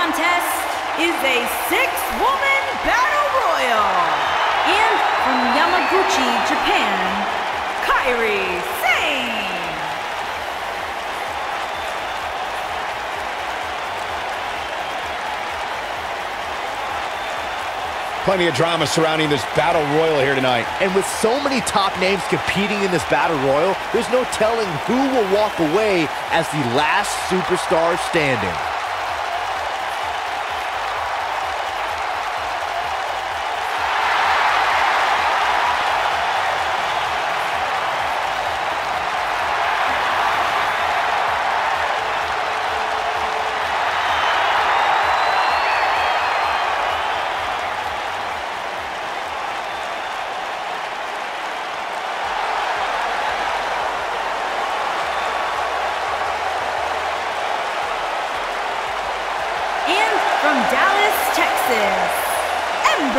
following contest is a six-woman battle royal. And from Yamaguchi, Japan, Kairi Sane. Plenty of drama surrounding this battle royal here tonight. And with so many top names competing in this battle royal, there's no telling who will walk away as the last superstar standing.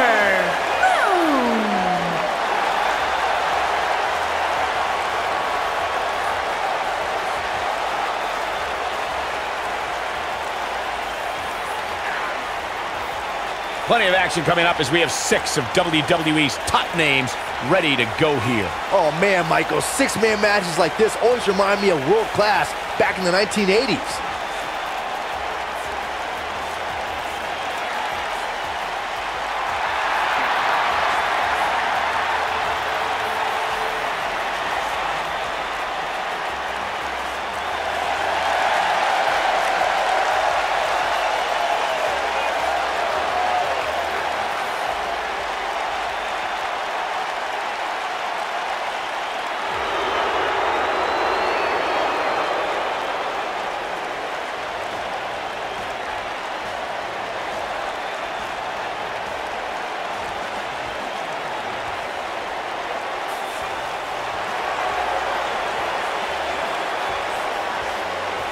Moon. Plenty of action coming up as we have six of WWE's top names ready to go here. Oh man, Michael, six-man matches like this always remind me of world class back in the 1980s.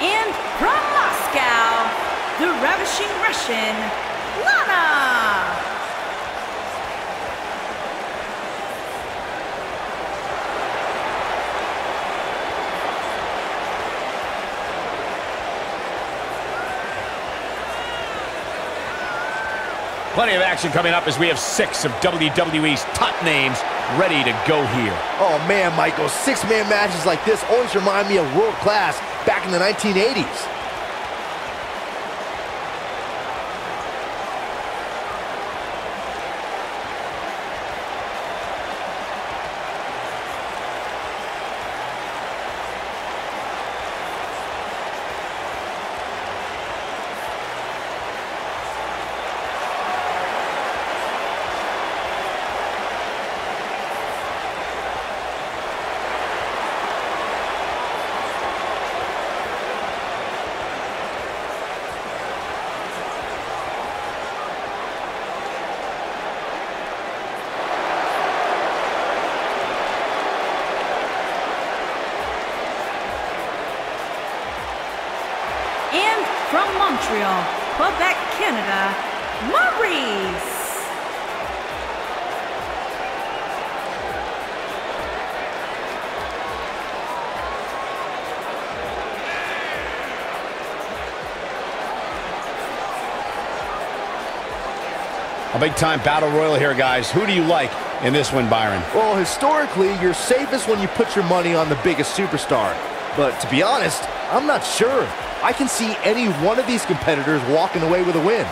And from Moscow, the Russian, Lana. Plenty of action coming up as we have six of WWE's top names ready to go here. Oh man, Michael, six-man matches like this always remind me of world class back in the 1980s. And from Montreal, Quebec, Canada, Maryse. A big-time battle royal here, guys. Who do you like in this one, Byron? Well, historically, you're safest when you put your money on the biggest superstar. But to be honest, I'm not sure. I can see any one of these competitors walking away with a win.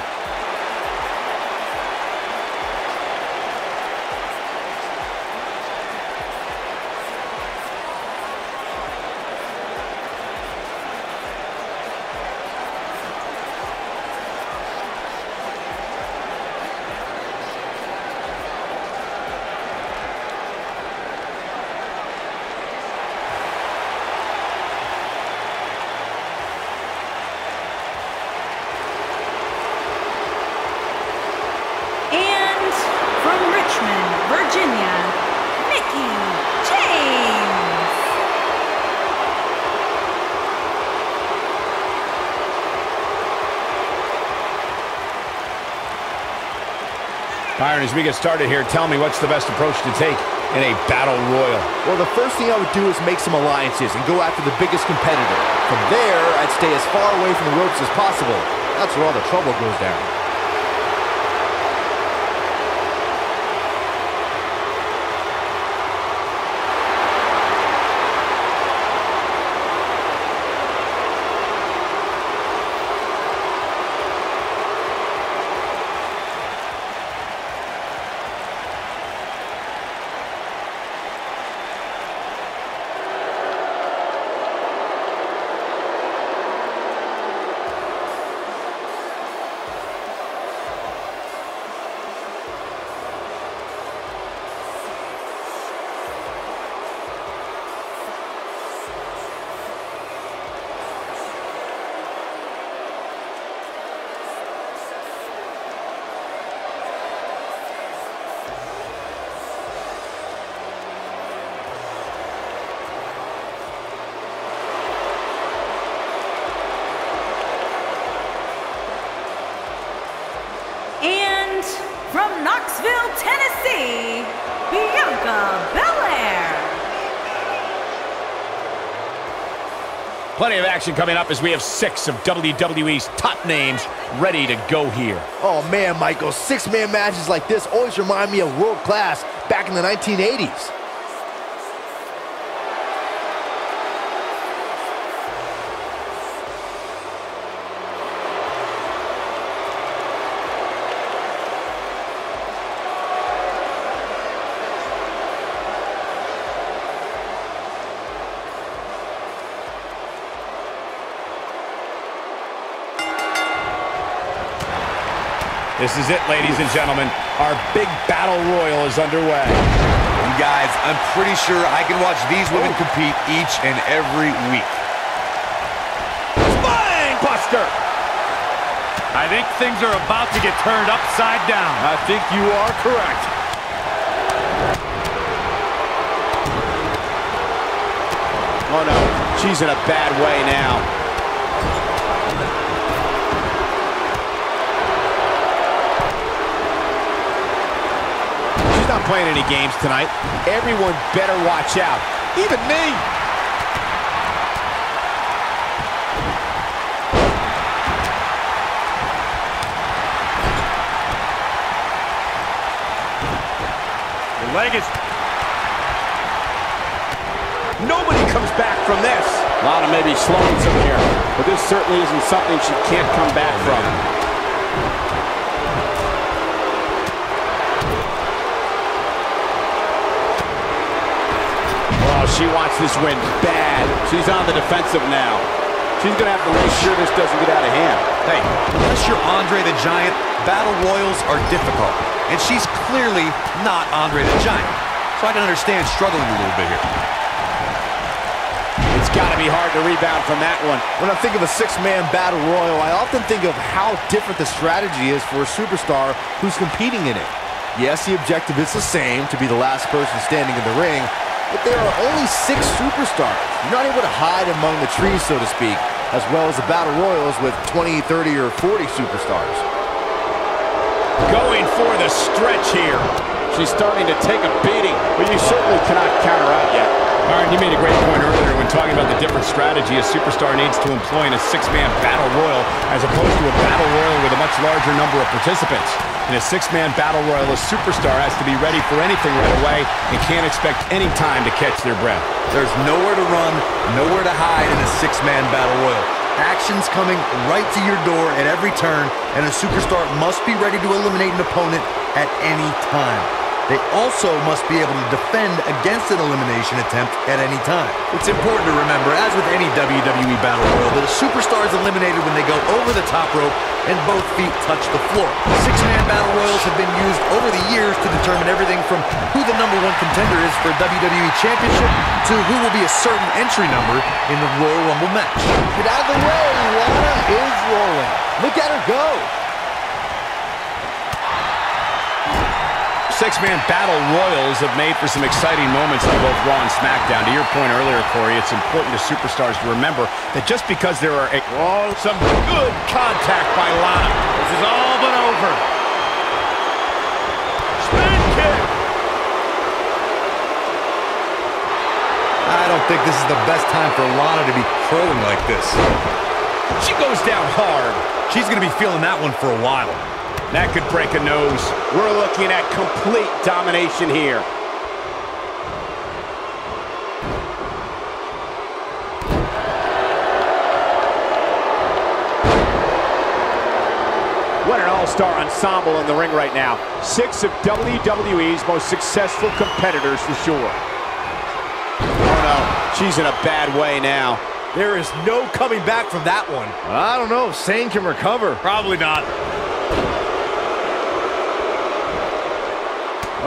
Virginia, Mickie James. Byron, as we get started here, tell me what's the best approach to take in a battle royal? Well, the first thing I would do is make some alliances and go after the biggest competitor. From there, I'd stay as far away from the ropes as possible. That's where all the trouble goes down. Plenty of action coming up as we have six of WWE's top names ready to go here. Oh man, Michael, six-man matches like this always remind me of world class back in the 1980s. This is it, ladies and gentlemen. Our big battle royal is underway. You guys, I'm pretty sure I can watch these women compete each and every week. Spine buster! I think things are about to get turned upside down. I think you are correct. Oh no, she's in a bad way now. Playing any games tonight. Everyone better watch out. Even me. The leg is... Nobody comes back from this. Lana may be slowing some here, but this certainly isn't something she can't come back from. She wants this win bad. She's on the defensive now. She's going to have to make sure this doesn't get out of hand. Hey, unless you're Andre the Giant, battle royals are difficult. And she's clearly not Andre the Giant. So I can understand struggling a little bit here. It's got to be hard to rebound from that one. When I think of a six-man battle royal, I often think of how different the strategy is for a superstar who's competing in it. Yes, the objective is the same, to be the last person standing in the ring, but there are only six superstars. You're not able to hide among the trees, so to speak, as well as the Battle Royals with 20, 30, or 40 superstars. Going for the stretch here. She's starting to take a beating, but you certainly cannot counter out yet. Byron, you made a great point earlier when talking about the different strategy a superstar needs to employ in a six-man battle royal as opposed to a battle royal with a much larger number of participants. In a six-man battle royal, a superstar has to be ready for anything right away and can't expect any time to catch their breath. There's nowhere to run, nowhere to hide in a six-man battle royal. Action's coming right to your door at every turn, and a superstar must be ready to eliminate an opponent at any time. They also must be able to defend against an elimination attempt at any time. It's important to remember, as with any WWE Battle Royal, that a superstar is eliminated when they go over the top rope and both feet touch the floor. Six-man Battle Royals have been used over the years to determine everything from who the number one contender is for a WWE Championship to who will be a certain entry number in the Royal Rumble match. Get out of the way, Lana is rolling. Look at her go. Six-man battle royals have made for some exciting moments on both Raw and SmackDown. To your point earlier, Corey, it's important to superstars to remember that just because there are a, oh, some good contact by Lana, this is all but over. Spin kick. I don't think this is the best time for Lana to be crowing like this. She goes down hard. She's going to be feeling that one for a while. That could break a nose. We're looking at complete domination here. What an all-star ensemble in the ring right now. Six of WWE's most successful competitors for sure. Oh no, she's in a bad way now. There is no coming back from that one. I don't know if Sane can recover. Probably not.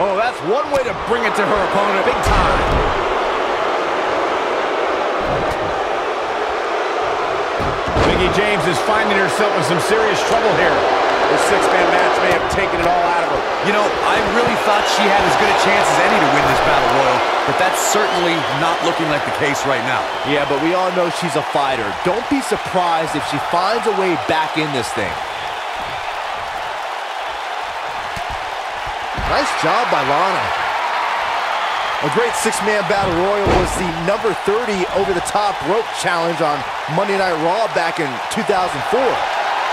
Oh, that's one way to bring it to her opponent big time. Mickie James is finding herself in some serious trouble here. This six-man match may have taken it all out of her. You know, I really thought she had as good a chance as any to win this Battle Royal, but that's certainly not looking like the case right now. Yeah, but we all know she's a fighter. Don't be surprised if she finds a way back in this thing. Nice job by Lana. A great six-man battle royal was the number 30 over-the-top rope challenge on Monday Night Raw back in 2004.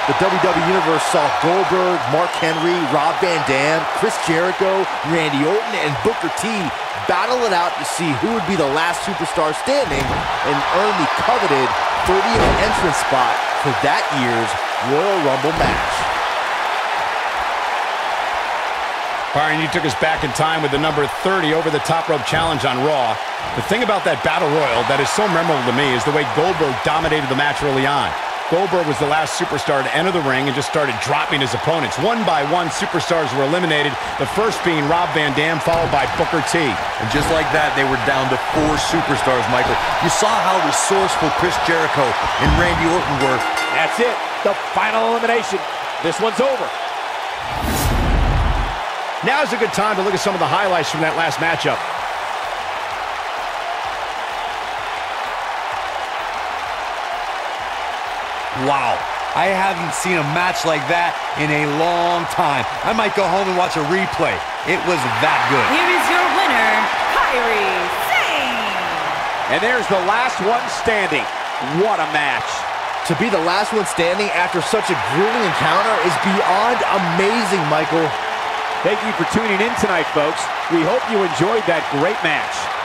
The WWE Universe saw Goldberg, Mark Henry, Rob Van Dam, Chris Jericho, Randy Orton, and Booker T battle it out to see who would be the last superstar standing and earn the coveted 30th entrance spot for that year's Royal Rumble match. Byron, you took us back in time with the number 30 over the top rope challenge on Raw. The thing about that Battle Royal that is so memorable to me is the way Goldberg dominated the match early on. Goldberg was the last superstar to enter the ring and just started dropping his opponents. One by one, superstars were eliminated, the first being Rob Van Dam, followed by Booker T. And just like that, they were down to four superstars, Michael. You saw how resourceful Chris Jericho and Randy Orton were. That's it. The final elimination. This one's over. Now is a good time to look at some of the highlights from that last matchup. Wow. I haven't seen a match like that in a long time. I might go home and watch a replay. It was that good. Here is your winner, Kairi Sane. And there's the last one standing. What a match. To be the last one standing after such a grueling encounter is beyond amazing, Michael. Thank you for tuning in tonight, folks. We hope you enjoyed that great match.